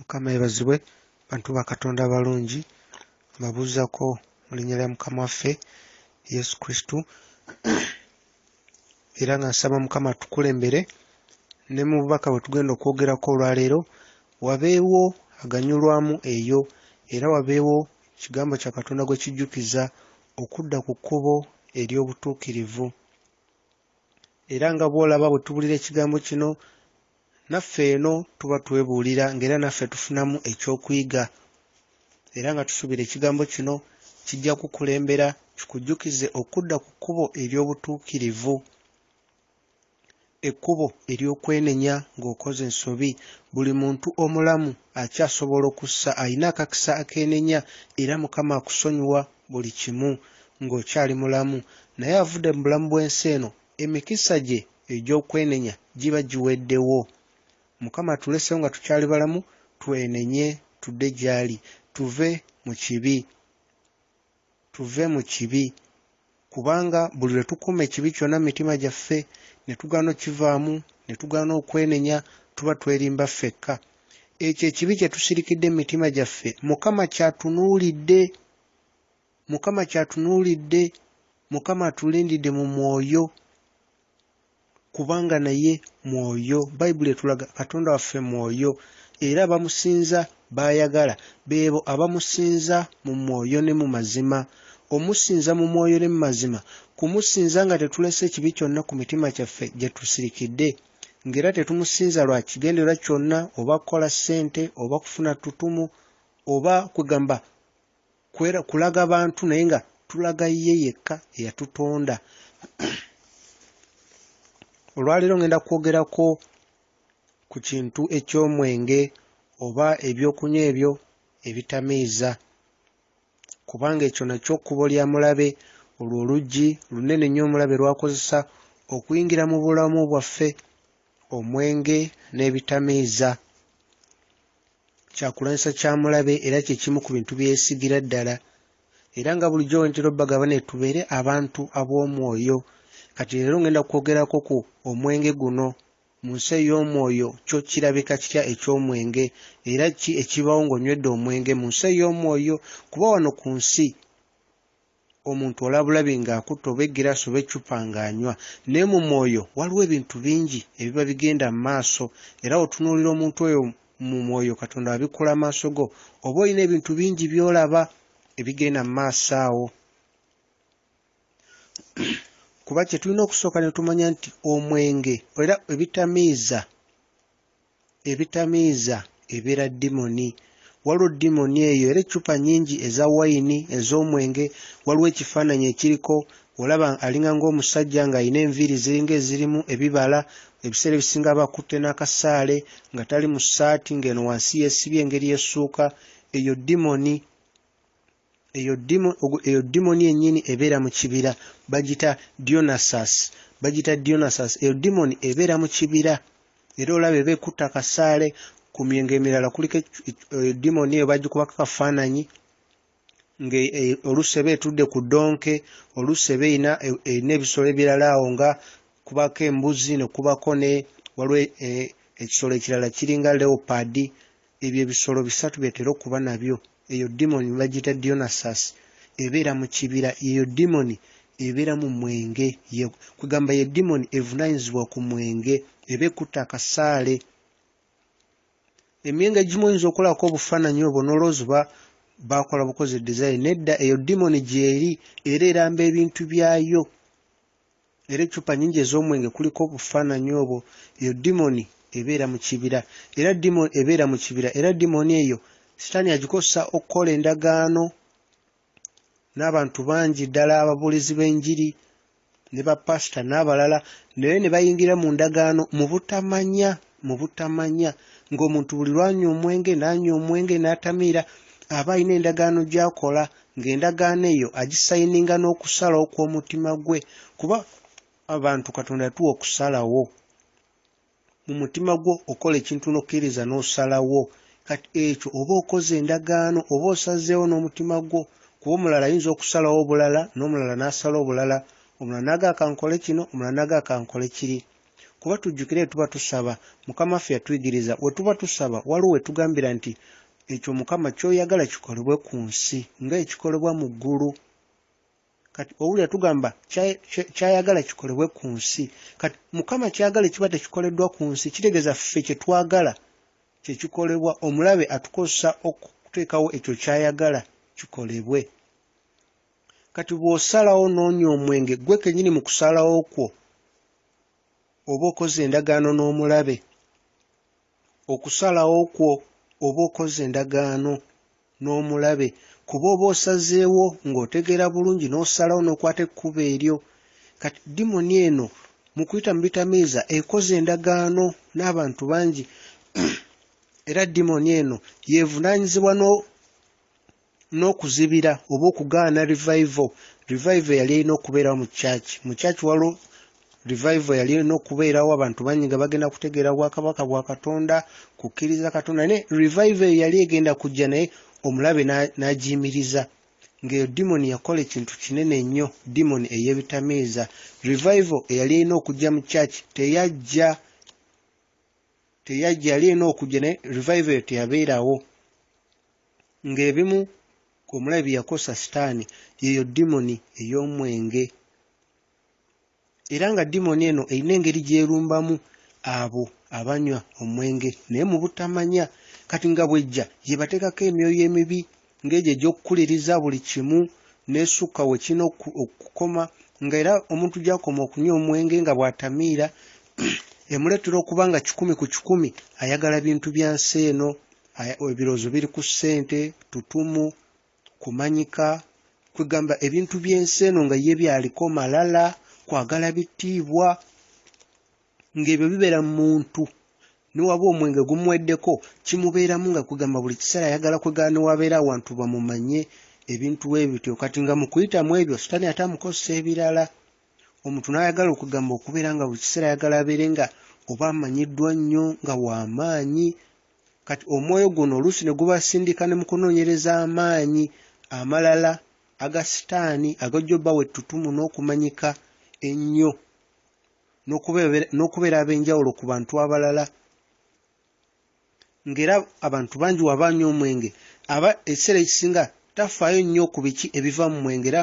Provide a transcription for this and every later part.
mukama yebazibwe bantu ba katonda abalungi mbabuuzako mu linnya lya mukama waffe yesu kristu era nga nsaba mukama atukulembere ne mu bubaka bwe tugenda okwogerako olwaleero wabeewo aganyulwamu eyo era wabeewo kigambo kya katonda gwe kijjukiza okudda ku kkubo ery'obutuukirivu. Era nga bw'olaba bwe tuwulira ekigambo kino naffe eno tuba twebuulira ng'era naffe tufunamu ekyokuyiga era nga tusuubira ekigambo kino kijja kukulembera kikujjukize okudda ku kkubo ery'obutuukirivu. Ekkubo ery'okwenenya ng'okoze ensobi buli muntu omulamu akyasobola okussa ayina akakisa akeenenya era mukama akusonyiwa buli kimu ng'okyali mulamu. Naye avudde mu bulamu bw'ensi eno emikisa gye egy'okwenenya giba giweddewo mukama atulesewo nga tukyali balamu twenenye tudde gy'ali tuve mu kibi tuve mu kibi. Kubanga buli lwe tukuuma ekibi kyonna mu mitima gyaffe ne tugaana okivaamu ne tugaana okwenenya tuba twerimba ffekka. Ekyo ekibi kye tusirikidde mu mitima gyaffe mukama kyatunuulidde mukama kyatunuulidde mukama atulindidde mu mwoyo kubanga naye mwoyo bayibuli etulaga katonda waffe mwoyo era abamusinza baayagala. Beebo abamusinza mu mwoyo ne mu mazima omusinza mu mwoyo ne mu mazima kumusinza nga tetulese ekibi kyonna ku mitima gyaffe gye tusirikidde ng'era tetumusinza lwa kigendererwa kyonna oba kukola ssente oba kufuna ttutumu oba kwegamba kulaga bantu naye nga tulaga ye yekka eyatutonda olwaleero ngenda kwogerako ku kintu eky'omwenge oba ebyokunywa ebyo ebitamiiza. Kubanga ekyo nakyo kkubo lya mulabe olwo oluggi lunene nnyo omulabe lwakozesa okuyingira mu bulamu bwaffe omwenge n'ebitamiiza. Kyakulwanyisa kya mulabe era kye kimu ku bintu byesigira ddala era nga bulijjo wentera obbagaba ne tubeere abantu ab'omwoyo kati leero ngenda kwogerako ku omwenge guno. Mu nsi ey'omwoyo kyo kirabika kitya eky'omwenge? Era ki ekibawo ng'onywedde omwenge mu nsi ey'omwoyo? Kuba wano ku nsi omuntu olabulabi ng'akutta oba eggiraasi oba eccupa ng'anywa naye mu mwoyo waliwo ebintu bingi ebiba bigenda mu maaso. Era otunuulira omuntu oyo mu mwoyo katonda abikola maaso go oba olina ebintu bingi by'olaba ebigenda mu maaso awo kuba kye tulina okusooka ne tumanya nti omwenge era ebitamiiza ebitamiiza ebeera dimoni waliwo dimoni eyo era eccupa nnyingi eza wayini ez'omwenge. Waliwo ekifaananyi ekiriko olaba alinga ng'omusajja ng'alina enviiri ziringa ezirimu ebibala ebiseera ebisinga aba akutte n'akasaale nga tali mu ssaati ng'eno wansi yeesibye engeri y'essuuka. Eyo dimoni eyo dimoni yennyini ebeera mu kibira bagita dionasas bagita dionasas eyo dimoni ebeera mu kibira era olaba eba ekutta akasaale ku myenge emirala kuliko dimoni eyo bagikubako kafaananyi nga oluusi eba etudde ku ddonke oluusi eba erina erina ebisolo ebirala awo nga kubako embuzi ne kubako ne waliwo ekisolo ekirala kiringa leopaadi ebyo ebisolo bisatu byetera okuba nabyo eyo dimoni bagiyita dionasas ebeera mu kibira eyo dimoni ebeera mu mwenge. Kwegamba ye dimoni evunaanyizibwa ku mwenge eba ekutta akasaale. Emyenge egimu oyinza okulabako obufaananyi obwo n'olwozi ba baakola bukozi design. Nedda eyo dimoni gyeri era eramba ebintu byayo. Era eccupa nnyingi ez'omwenge kuliko obufaananyi obwo. Eyo dimoni ebeera mu kibira era dimoni ebeera mu kibira era dimoni eyo sitaani agikozesa okukola endagaano n'abantu bangi ddala ababuulizi b'enjiri ne bapasita n'abalala naye ne bayingira mu ndagaano mu butamanya mu butamanya ng'omuntu buli lwanywa omwenge n'anywa omwenge n'atamiira aba alina endagaano gy'akola ng'endagaano eyo agisayininga n'okusalawo kw'omutima gwe kuba abantu katonda yatuwa okusalawo mu mutima gwo okola ekintu n'okkiriza n'osalawo kati ekyo oba okoze endagaano oba osazeewo n'omutima gwo kuba omulala ayinza okusalawo obulala n'omulala n'asala obulala omulala n'agaa kankole kino omulala n'agaa kankole kiri. Kuba tujjukire tuba tusaba mukama waffe yatuyigiriza we tuba tusaba waliwo we tugambira nti ekyo mukama ky'oyagala kikolebwe ku nsi nga ekikolebwa mu ggulu. Kati owulira tugamba kya- kya- kyayagala kikolebwe ku nsi. Kati mukama kyayagala ekiba tekikoleddwa ku nsi kitegeeza ffe kye twagala kyekikolebwa omulabe atukozesa okuteekawo ekyo kyayagala kikolebwe. Kati bw'osalawo n'onywa omwenge gwe kennyini mu kusalawo kwo oba okoze endagaano n'omulabe. Okusalawo kwo oba okoze endagaano n'omulabe. Kuba oba osazeewo ng'otegeera bulungi n'osalawo n'okwata ekkubo eryo kati dimoni eno mu kuyita mu bitamiiza ekoze endagaano n'abantu bangi era dimoni eno yeevunaanyizibwa no- n'okuzibira oba okugaana revival. Revival yali erina okubeerawo mu kyaki mu kyaki waliwo revival yali erina okubeerawo abantu bangi nga bagenda kutegeera bwakabaka bwa katonda kukkiriza katonda naye revival eyo yali egenda kujja naye omulabe n'a- n'agiyimiriza. Ng'eyo dimoni yakola ekintu kinene nnyo dimoni ey'ebitamiiza. Revival eyali erina okujja mu kyaki teyajja teyajja yali erina okujja naye revival eyo teyabeerawo. Ng'ebimu omulabe bye yakosa sitaani yeeyo dimoni ey'omwenge. Era nga dimoni eno erina engeri gy'erumbamu abo abanywa omwenge naye mu butamanya kati nga bw'ejja yebateekako emyoyo emibi ng'egyo egy'okukuliriza buli kimu n'esukka we kirina oku- okukoma nga era omuntu gy'akoma okunywa omwenge nga bw'atamiira emuleetera okuba nga kikumi ku kikumi ayagala bintu bya nsi eno ebirowoozo biri ku ssente tutumu kumanyika kwegamba ebintu by'ensi eno nga ye byaliko malala kwagala bitiibwa ng'ebyo bibeera mu muntu. Ne waba omwenge gumuweddeko kimubeeramu nga kwegamba buli kiseera ayagala kwegala ne wabeera awantu bamumanye ebintu bwe bityo kati nga mu kuyitamu ebyo sitaani ate amukozesa ebirala omuntu n'ayagala okugamba okubeera nga buli kiseera ayagala abeere nga oba amanyiddwa nnyo nga w'amaanyi kati omwoyo guno oluusi ne gubasindika ne mu kunoonyereza amaanyi amalala aga sitaani agajja obbawa ettutumu n'okumanyika ennyo n'okubeera ab'enjawulo ku bantu abalala. Ng'era abantu bangi waba anywa omwenge aba ekiseera ekisinga tafaayo nnyo ku biki ebiva mu mwenge era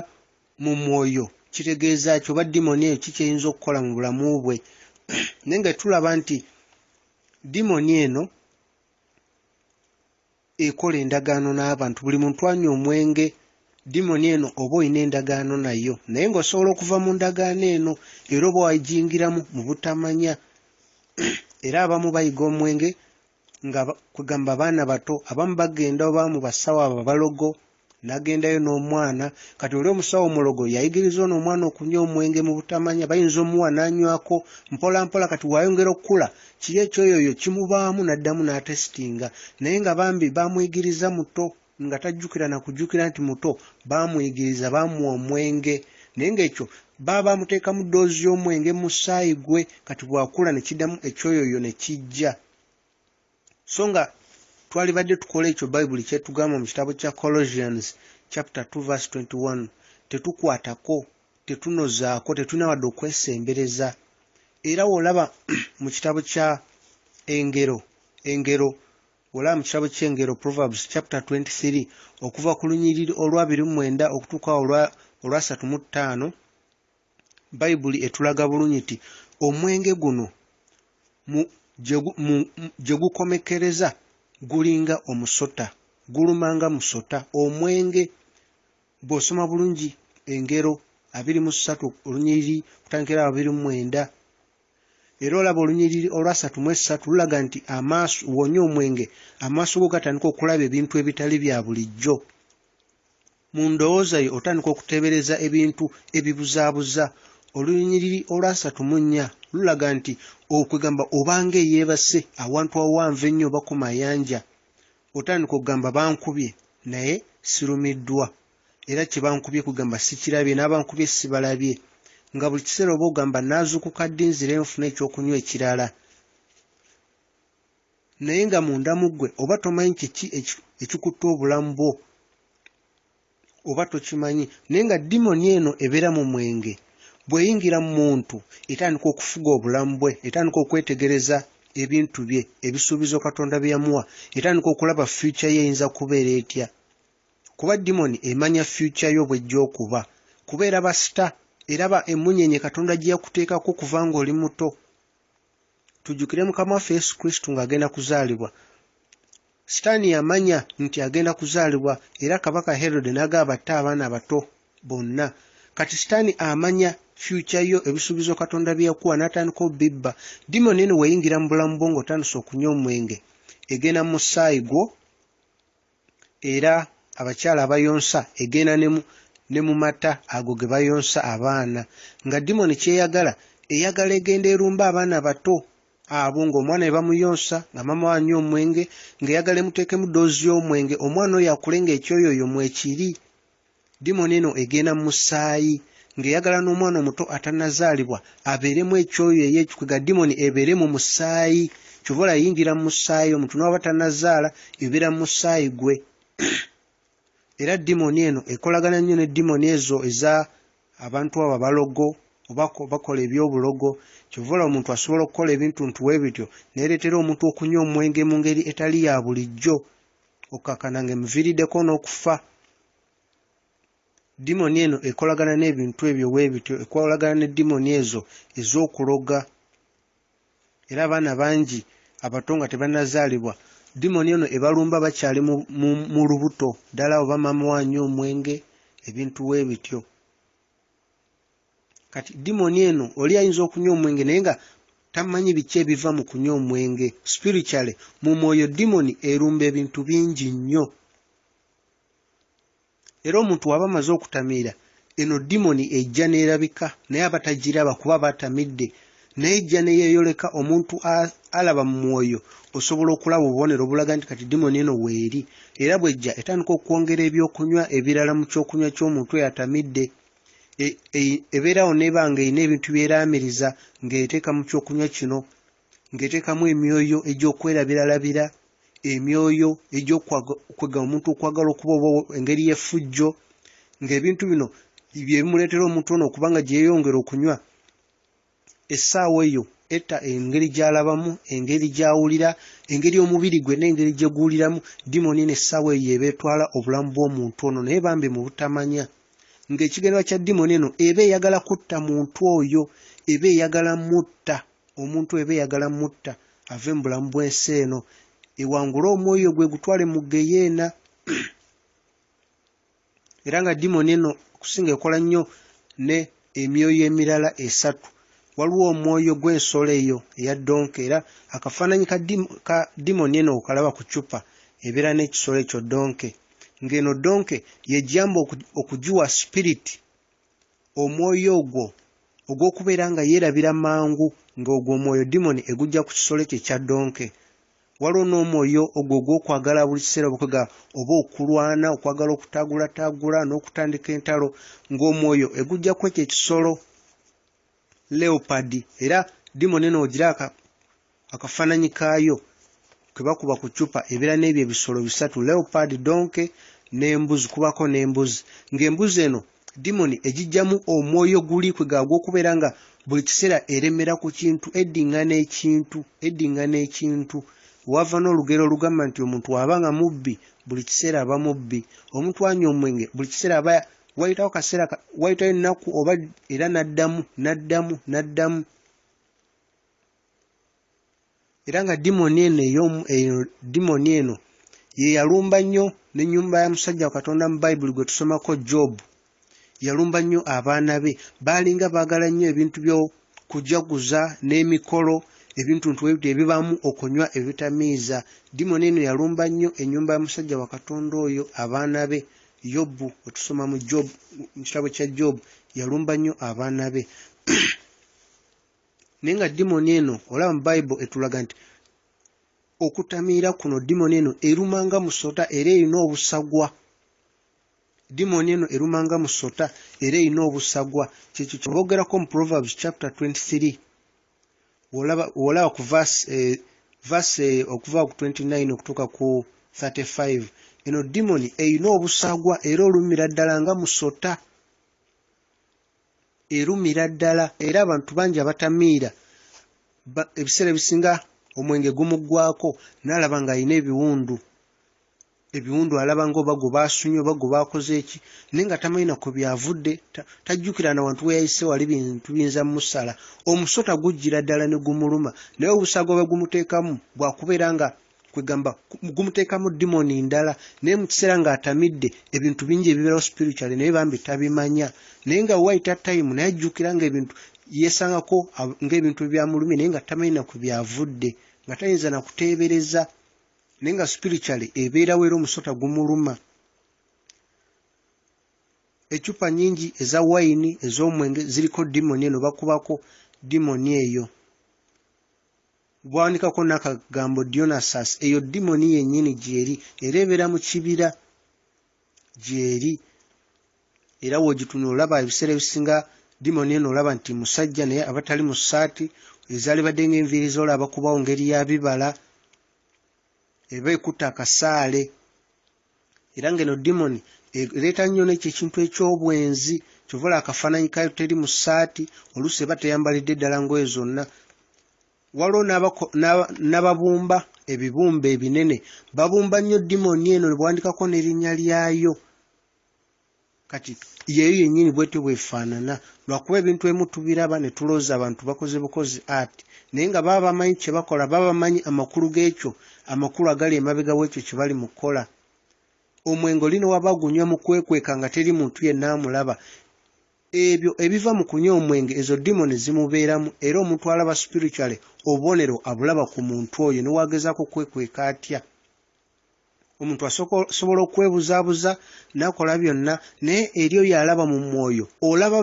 mu mwoyo kitegeeza ki oba dimoni eyo ki kyeyinza okukola mu bulamu bwe. Naye nga tulaba nti dimoni eno ekola endagaano n'abantu. Buli muntu anywa omwenge dimoni eno oba olina endagaano nayo. Naye ng'osobola okuva mu ndagaano eno era oba wagiyingiramu mu butamanya era abamu bayiga omwenge nga ba- kugamba abaana bato abamu bagenda oba mu basawo abo abalogo n'agendayo n'omwana. Kati oli omusawo omulogo yayigiriza ono omwana okunywa omwenge mu butamanya bayinza omuwa n'anywako mpola mpola kati wayongera okukula kiri ekyoyoyo kimubaamu n'addamu n'atesitinga naye nga bambi bamuyigiriza muto nga tajjukira na kujjukira nti muto baamuyigiriza baamuwa omwenge. Naye ng'ekyo baba bamuteekamu ddoozi y'omwenge mu musaayi gwe kati bw'akula ne kiddamu ekyoyoyo ne kijja. So nga twalibadde tukola ekyo bayibuli kyetugamba mu kitabo kya colossians chapter 2 verse 21 tetukwatako tetunozaako tetulina wadde okwesembereza. Era w'olaba mu kitabo kya engero engero olaba mu kitabo ky'engero proverbs chapter 23 okuva ku lunyiriri mu mwenda okutuuka olwa olwasatu mu ttaano bayibuli etulaga bulungi nti omwenge guno gye gukomekereza gulinga omusota gulumanga musota omwenge bw'osoma bulungi engero abiri mu ssatu olunyiriri kutandikira abiri mu mwenda. Era olaba olunyiriri olwasatu mu essatu lulaga nti amaaso wonywa omwenge amaaso go gatandika okulaba ebintu ebitali bya bulijjo. Mu ndowooza yo otandika okuteebereza ebintu ebibuzaabuza olunyiriri olwasatu mu nnya lulaga nti okwegamba obanga eyeebase awantu awanvu ennyo oba ku mayanja. Otandika okugamba bankubye naye sirumiddwa. Era kye bankubye kugamba sikirabye n'abankubye sibalabye. Nga buli kiseera oba ogamba naazuukuka ddi nzire nfuna ekyokunywa ekirala? Naye nga munda mu ggwe oba tomanyi kiki eki- ekikutta obulamu bwo? Oba tokimanyi? Naye nga dimoni eno ebeera mu mwenge bw'eyingira mu muntu etandika okufuga obulamu bwe etandika okwetegereza ebintu bye ebisuubizo katonda bye yamuwa etandika okulaba fyuca ye eyinza kubeera etya. Kuba dimoni emanya fyuca yo bw'ejja okuba kuba eraba sita eraba emunyenye katonda gye yakuteekako kuva ng'oli muto. Tujjukire mukama waffe yesu kristo ng'agenda kuzaalibwa. Sitaani yamanya nti agenda kuzaalibwa era kabaka herode n'agaba batte abaana abato bonna kati sitaani amanya fyuca yo ebisuubizo katonda bye yakuwa n'atandika obibba. Dimoni eno weeyingira mu bulamu bwo ng'otandise okunywa omwenge. Egenda mu musaayi gwo era abakyala abayonsa egenda ne mu mata ago ge bayonsa abaana. Nga dimoni kyeyagala eyagala egenda erumba abaana bato abo ng'omwana we bamuyonsa nga mama wanywa omwenge ng'eyagala emuteekemu ddoozi y'omwenge omwana oyo akule ng'ekyoyoyo mwekiri dimoni eno egenda mu musaayi ng'eyagala n'omwana omuto atannazaalibwa abeeremu ekyoyo ey'ekikwega dimoni ebeere mu musaayi kyova olayingira mu musaayi omuntu n'aba tannazaala ebeera mu musaayi gwe. Era dimoni eno ekolagana nnyo ne dimoni ezo eza abantu abo abalogo bakola ebyobulogo kyova olaba omuntu asobola okukola ebintu ntuwe bityo neereetera omuntu okunywa omwenge mu ngeri etali ya bulijjo okkakkana ng'emuviiriddeko n'okufa dimoni eno ekolagana n'ebintu ebyo bwe bityo ekolagana ne dimoni ezo ez'okuloga. Era abaana bangi abato nga tebannazaalibwa dimoni eno ebalumba bakyali mu, lubuto. Ddala oba maama wanyu omwenge ebintu bwe bityo. Kati dimoni eno oli ayinza okunywa omwenge naye nga tamanyi biki ebiva mu kunywa omwenge. Spiritually mu mwoyo dimoni erumba ebintu bingi nnyo era omuntu waba amaze okutamiira eno dimoni ejja neerabika naye aba tagiraba kuba batamidde naye ejja neyeeyoleka omuntu alaba mu mwoyo osobola okulaba obubonero obulaga nti kati dimoni eno weeri era bw'ejja etandika okwongera ebyokunywa ebirala mu kyokunywa ky'omuntu oyo atamidde ebeerawo neeba nga erina ebintu byeraamiriza ng'eteeka mu kyokunywa kino ng'eteekamu emyoyo egy'okwerabiralabira emyoyo egy'okwega omuntu okwagala okuba oba engeri y'effujjo ng'ebintu bino bye bimuleetera omuntu ono okuba nga gyeyongera okunywa essaawa eyo etta engeri gy'alabamu engeri gy'awulira engeri omubiri gwe n'engeri gye guwuliramu dimoni n'essaawa eyo eba etwala obulamu bw'omuntu ono naye bambi mu butamanya. Ng'ekigendera kya dimoni eno eba eyagala kutta muntu oyo eba eyagala mutta omuntu eba eyagala mutta ave mu bulamu bw'ensi eno ewangule omwoyo gwe gutwale mu geyeena era nga dimoni eno okusinga ekola nnyo ne emyoyo emirala esatu. Waliwo omwoyo gw'ensolo eyo eya donke era akafaananyi ka dimoni eno okalaba ku cupa ebeera n'ekisolo ekyo donke ng'eno donke yejjamba okugiwa sipiriti omwoyo ogwo ogw'okubeera nga yeerabira mangu ng'ogwo omwoyo dimoni egujja ku kisolo kye kya donke waliwo n'omwoyo ogwo ogw'okwagala buli kiseera obukwega oba okulwana okwagala okutaagulataagula n'okutandika entalo ng'omwoyo egujja ku ekyo ekisolo leopadi era dimoni eno ogira akafaananyi kaayo ke bakuba ku cupa ebeera n'ebyo ebisolo bisatu. Leopard donke n'embuzi kubako n'embuzi. Ng'embuzi eno dimoni egijjamu omwoyo guli kwega gw'okubeera nga buli kiseera eremera ku kintu eddiŋŋana ekintu eddiŋŋana ekintu wava n'olugero olugamba nti omuntu waba nga mubbi buli kiseera aba mubbi. Omuntu anywa omwenge buli kiseera aba wayitawo kaseera wayitawo ennaku oba era n'addamu n'addamu n'addamu. Era nga dimoni eno eyo dimoni eno ye yalumba nnyo n'ennyumba ya musajja wa katonda mu bayibuli gwe tusomako jobu. Yalumba nnyo abaana be baalinga baagala nnyo ebintu by'okujaguza n'emikolo ebintu ntwebyo ebibamu okunywa ebitamiiza. Dimoni eno yalumba nnyo ennyumba ya musajja wa katonda oyo abaana be. Yobu wetusoma mu jobu mu kitabo kya jobu yalumba nnyo abaana be. Naye nga dimoni eno olaba mu bayibuli etulaga nti okutamiira kuno dimoni eno erumanga musota era erina obusagwa. Dimoni eno erumanga musota era erina obusagwa. Kyekyo kyeboogerako mu proverbs chapter 23 wolaba ku vase okuva ku 29 okutuuka ku 35 eno dimoni erina obusagwa era olumira ddala nga musota. Erumira ddala era abantu bangi abatamiira. Ebiseera ebisinga omwenge gumuggwako n'alaba ng'alina ebiwundu ebiwundu alaba ngaoba gwe baasunye oba gwe baakoze eki naye nga tamanyi nako byavudde tajjukira na wantu weyayise wali bintu biyinza musala. Omusota gujjira ddala ne gumuluma naye obusago bwe gumuteekamu bwakubeera nga kwegamba gumuteekamu dimoni ndala naye mu kiseera ng'atamidde ebintu bingi ebibeerawo spiritually naye bambi tabimanya. Naye nga wayita time naye ajjukira ngaebintu yeesangako ng'ebintu ebyamulumye naye nga tamanyi naku byavudde nga tayinza nakuteebereza naye nga spiritually ebeerawo era omusota gumuluma. Ecupa nyingi eza wayini ez'omwenge ziriko dimoni eno bakubako dimoni eyo. Bwawandikako n'akagambo dionasas eyo dimoni yennyini gyeri era ebeera mu kibira gyeri. Era wogitunula olaba ebiseera ebisinga dimoni eno olaba nti musajja naye abatali mu ssaati ezaali badde ng'enviiri zoolaba bakubawo ngeri ya bibala eba ekutta akasaale. Era ng'eno dimoni ereeta nnyo nekyo ekintu eky'obwenzi kyovala akafaananyi kayo teri mu ssaati oluusi eba teyambalidde ddala ngoye zonna. Waliwo n'ababumba ebibumba ebinene. Babumba nnyo dimoni eno nebwandikako n'erinnya lyayo. Kati yeyo yennyini bwetyo bwefaanana. Lwakuba ebintu ebimu tubiraba ne tulooza abantu bakoze bukozi ati naye nga baba bamanyi kye bakola baba bamanyi amakulu g'ekyo amakulu agali emabega w'ekyo kye bali mu kukola omwenge olina waba gunywa mu kwekweka nga teri muntu yenna amulaba. Ebyo ebiva mu kunywa omwenge ezo dimoni zimubeeramu era omuntu alaba spiritually obubonero abulaba ku muntu oyo newagezaako kwekweka atya? Omuntu asobola okwebuzaabuza nakola byonna naye eri oyo alaba mu mwoyo olaba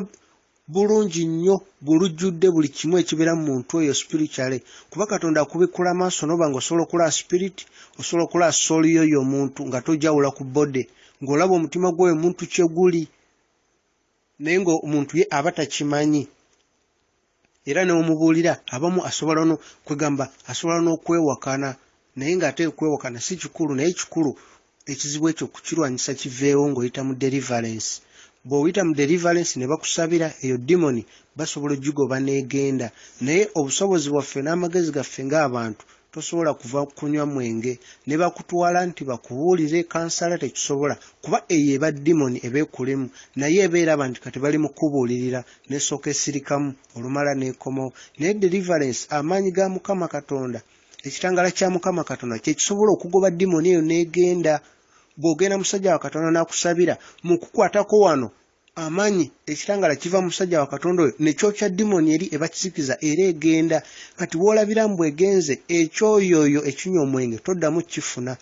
bulungi nnyo bulujjudde buli kimu ekibeera mu muntu oyo spiritually. Kuba katonda akubikkula maaso noba nga osobola okulaba spirit osobola okulaba sooli yoyo omuntu nga tojawula ku bode ng'olaba omutima gwoyo muntu kye guli naye ngaomuntu ye aba takimanyi. Era newomubuulira abamu asobola no kwegamba asobola n'okwewakana naye ng'ate okwewakana si kikulu naye kikulu ekizibu ekyo kukirwanyisa kiveewo ng'oyita mu deliverance bw'oyita mu deliverance ne bakusabira eyo dimoni basobola ogigoba n'egenda. Naye obusobozi bwaffe n'amagezi gaffe ng'abantu tosobola kuva kunywa mwenge. Ne bakutwala nti bakubuulire kansala tekisobola kuba eyo eba dimoni ebeekulemu naye ebeeraba nti kati bali mu kubuulirira nesooka esirikamu olumala n'ekomawo. Naye deliverance amaanyi ga mukama katonda ekitangala kya mukama katonda kyekisobola okugoba dimoni eyo n'egenda bw'ogenda musajja wa katonda n'akusabira mu kukwatako wano amaanyi ekitangala kiva mu musajja wa katonda oyo nekyokya dimoni eri eba kisikiza era egenda. Kati woolabiramu bwegenze ekyoyoyo ekinywa omwenge toddamu kifuna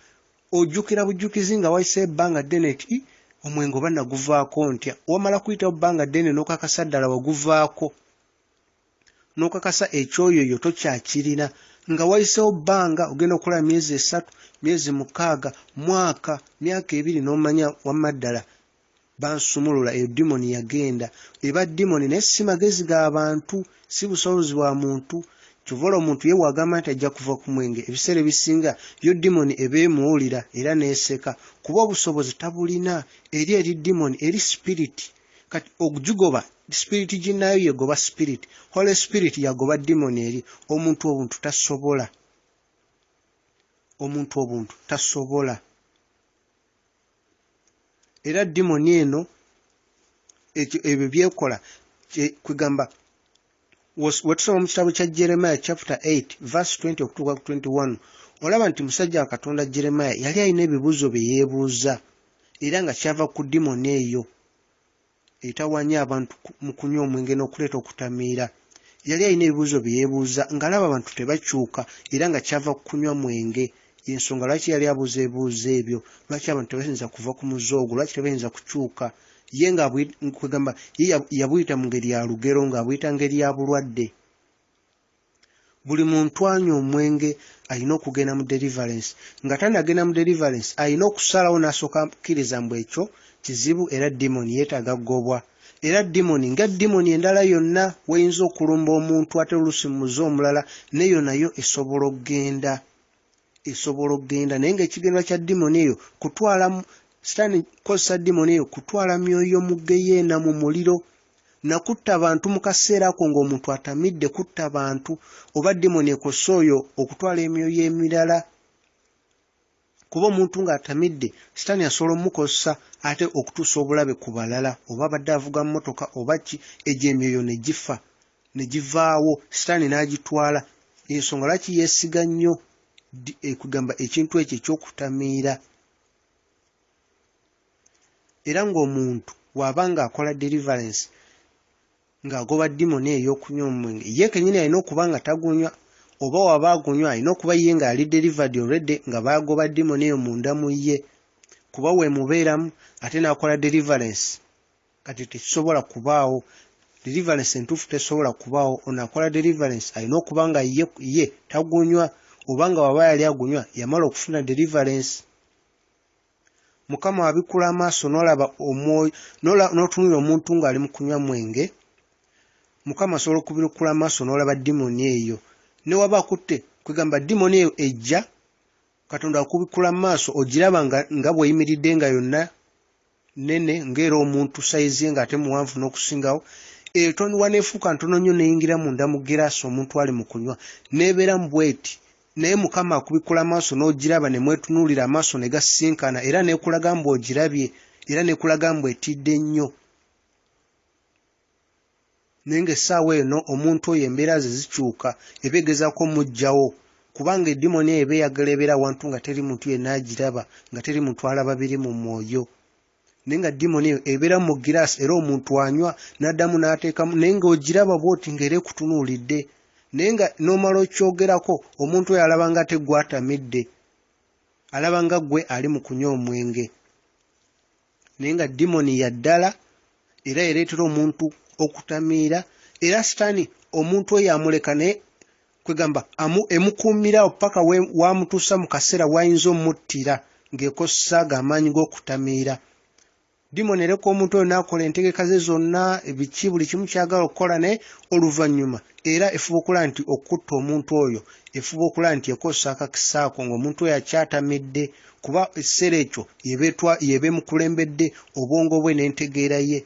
ojjukira bujjukizi nga wayise ebbanga ddene ti omwenge oba naguvaako ntya? Wamala kuyitawo bbanga ddene n'okakasa ddala waguvaako n'okakasa ekyoyoyo tokyakirina nga wayisewo bbanga ogenda okola myezi esatu myezi mukaaga mwaka myaka ebiri n'omanya wamma ddala bansumulula eyo dimoni yagenda. Eba dimoni naye si magezi ga bantu si busobozi bwa muntu. Kyovaola omuntu ye wagamba nti ajja kuva ku mwenge ebiseera ebisinga yo dimoni eba emuwulira era neeseka kuba obusobozi tabulina eri eri dimoni eri sipiriti kati okugigoba sipiriti ginnayo yegoba sipiriti holy spirit yagoba dimoni eri. Omuntu obuntu tasobola. Omuntu obuntu tasobola. Era dimoni eno ebyo byekola kwegamba wetusoma mu kitabo kya jeremiya chapter 8 verse 20 okutuuka ku 21 olaba nti musajja wa katonda jeremiya yali alina ebibuuzo bye yeebuuza era nga kyava ku dimoni eyo etawanya abantu mu kunywa omwenge n'okuleeta okutamiira. Yali alina ebibuuzo bye yeebuuza ng'alaba abantu tebakyuka era nga kyava ku kunywa mwenge. Yensonga lwaki yali abuuza ebibuuzo ebyo? Lwaki abantu tebayinza kuva ku muzoogo lwaki tebayinza kukyuka? Ye nga kwegamba ye yabuyita mu ngeri ya lugero ng'abuyita ngeri ya bulwadde. Buli muntu anywa omwenge alina okugenda mu deliverance. Nga tanagenda mu deliverance alina okusalawo n'asooka kkiriza mbu ekyo kizibu era dimoni yeetaaga ggobwa era dimoni nga dimoni endala yonna weyinza okulumba omuntu ate oluusi muze omulala neyo nayo esobola okgenda esobola okgenda. Naye ngaekigendwa kya dimoni eyo kutwala sitaani kukozesa dimoni eyo kutwala myoyo mu geyeena mu muliro nakutta bantu mu kaseera ako ng'omuntu atamidde kutta bantu. Oba dimoni ekosa oyo okutwala emyoyo emirala kuba omuntu ng'atamidde sitaani asobola omukozesa ate okutuusa obulabe ku balala oba abadde avuga mmotoka oba ki egyo emyoyo ne gifa ne givaawo sitaani n'agitwala. Ensonga lwaki yeesiga nnyo kugamba ekintu ekyo ekyokutamiira? Era ng'omuntu bw'aba ng'akola deliverance ng'agoba dimoni ey'okunywa omwenge ye kennyini alina okuba nga tagunywa oba waba agunywa alina okuba ye ng'ali delivered already nga baagoba dimoni eyo munda mu ye. Kuba weemubeeramu ate n'akola deliverance. Kati tekisobola kubaawo deliverance entuufu tesobola kubaawo. Ono akola deliverance alina okuba nga ye, ye tagunywa oba nga waba yali agunywa yamala okufuna deliverance. Mukama wabikula amaaso n'olaba omwoyo n'otunulira omuntu ng'ali mu kunywa mwenge. Mukama asobola okubirukula amaaso n'olaba dimoni eyo ne waba akutte kwegamba dimoni eyo ejja katonda akubikula mu maaso ogiraba nga, nga bw'eyimiridde nga yonna nene ng'era omuntu sayizi ng'ate muwanvu n'okusingawo. Eyo waneefuuka ntono nnyo neyingira munda mu giraasi omuntu ali mu kunywa. N'ebeera mu bweti naye mukama akubikula amaaso n'ogiraba ne mwetunuulira amaaso ne gasisinkana era neekulaga mbu ogirabye era neekulaga mbu etidde nnyo naye ng'essaawa eno omuntu oyo embeera ze zikyuka eba egezaako omuggyawo kubanga eddimoni eyo eba eyagala ebeera awantu nga teri muntu yenna agiraba nga teri muntu alaba biri mu mwoyo. Naye nga dimoni eyo ebeera mu giraasi era omuntu anywa n'addamu n'ateekamu naye ng'ogiraba bw'oti ng'era ekutunuulidde. Naye nga n'omala okyogerako omuntu oyo alaba nga te gwe atamidde alaba nga ggwe ali mu kunywa omwenge. Naye nga dimoni ya ddala era ereetera omuntu okutamiira era sitaani omuntu oyo amuleka naye kwegamba emukuumirawo paka wamutuusa mu kaseera wayinza omuttira ng'ekozesaaga amaanyi g'okutamiira. Dimoni ereka omuntu oyo n'akola entegeka ze zonna biki buli kimu kyagala okukola naye oluvannyuma era efuba okulaba nti okutta omuntu oyo efuba okulaba nti ekozesa akakisaako ng'omuntu oyo akyatamidde kuba ekiseera ekyo yeba emukulembedde obwongo bwe n'entegeera ye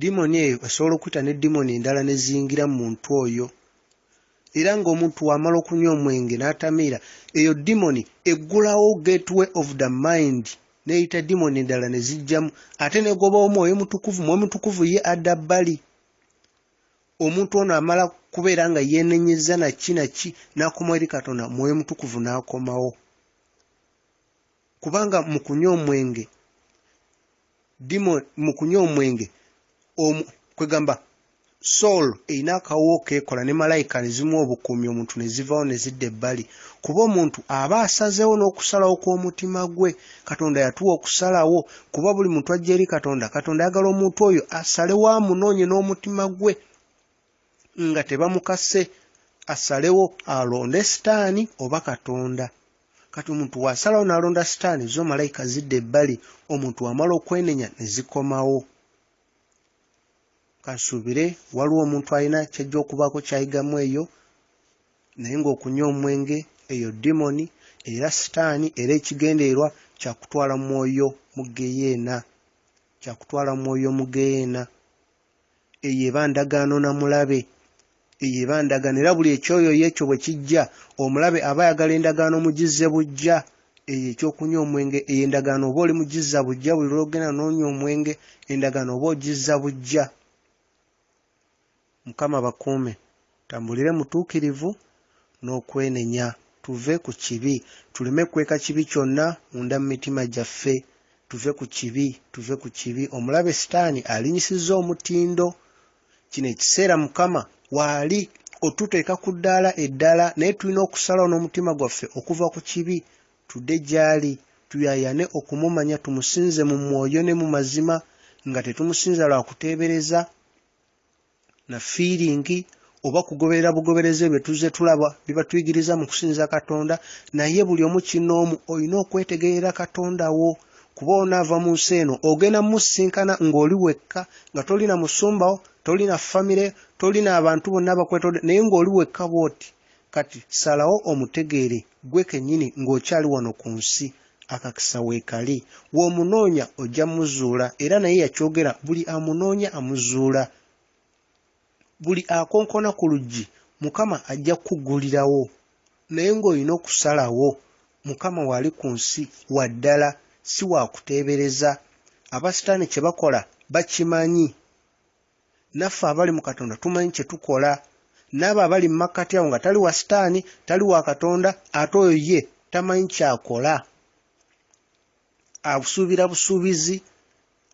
dimoni eyo esobola okuyita ne dimoni endala ne ziyingira mu muntu oyo. Era ng'omuntu wamala okunywa omwenge n'atamiira eyo dimoni eggulawo gateway of the mind neeyita dimoni endala ne zijjamu ate negobawo mwoyo mutukuvu mwoyo mutukuvu ye adda bbali. Omuntu ono amala kubeera nga yeenenyeza naki naki n'akomawo eri katonda mwoyo mutukuvu n'akomawo. Kubanga mu kunywa omwenge mu kunywa omwenge kwegamba soul erina akawo keekola ne malayika ne zimuwa obukuumi omuntu ne zivaawo ne zidda ebbali kuba omuntu aba asazeewo n'okusalawo kw'omutima gwe katonda yatuwa okusalawo kuba buli muntu ajja eri katonda katonda ayagala omuntu oyo asalewo amunoonye n'omutima gwe nga tebamukase asalewo alonde sitaani oba katonda. Kati omuntu wasalawo n'alonda sitaani zo malayika zidda ebbali omuntu wamala okwenenya ne zikomawo kansuubire waliwo omuntu alina kyajja okubaako kyayigamu eyo naye ng'okunywa omwenge eyo dimoni era sitaani era ekigendeerwa kyakutwala mwoyo mu geyeena kyakutwala mwoyo mu geyeena eyo eba ndagaano na mulabe eyo eba ndagaano era buli ekyoyo ekyo bwe kijja omulabe aba ayagala endagaano mugizze bujja. Eyo ekyokunywa omwenge eyo endagaano oba oli mugizza bujja buli lwogenda n'onywa omwenge endagaano oba ogizza bujja mukama bakuume tambulire mutuukirivu n'okwenenya tuve ku kibi tuleme kweka kibi kyonna munda mu mitima gyaffe tuve ku kibi tuve ku kibi. Omulabe sitaani alinyisizza omutindo. Kino ekiseera mukama waali otuteeka ku ddaala eddala naye tulina okusalawo n'omutima gwaffe okuva ku kibi tudde gy'ali tuyayane okumumanya tumusinze mu mwoyo ne mu mazima nga tetumusinza lwa kuteebereza na fiiringi oba kugoberera bugoberezi bye tuzze tulaba bye batuyigiriza mu kusinza katonda naye buli omu kinoomu olina okwetegerera katonda wo. Kuba onaava mu nsi eno ogenda musisinkana ng'oli wekka nga tolina musumbawo tolina famire tolina abantu bonna bakwetodde naye ng'oli wekka bw'oti kati salawo omutegeere gwe kennyini ng'okyali wano ku nsi akakisa weekali. W'omunoonya ojja muzuula era naye yakyogera buli amunoonya amuzuula buli akonkona ku luggi mukama ajja kukugulirawo. Naye ng'olina okusalawo mukama wali ku nsi wa ddala si waakuteebereza abasitaani kye bakola bakimanyi. Naffe abali mu katonda tumanyi kye tukola. N'abo abali mu makkati awo nga tali wa sitaani tali wa katonda ate oyo ye tamanyi kyakola. Abusuubira busuubizi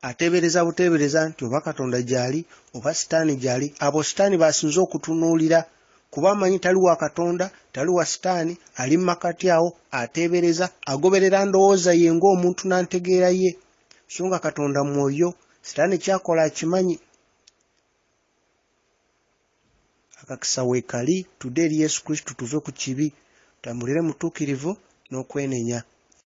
ateebereza buteebereza nti oba katonda gy'ali oba sitaani gy'ali abo sitaani baasinze okutunuulira. Kuba amanyi tali wa katonda tali wa sitaani ali mu makkati awo ateebereza agoberera ndowooza ye ng'omuntu n'antegeera ye. So nga katonda mwoyo sitaani kyakola akimanyi. Akakisa weekali tudde eri yesu kristo tuve ku kibi. Tambulire mutuukirivu n'okwenenya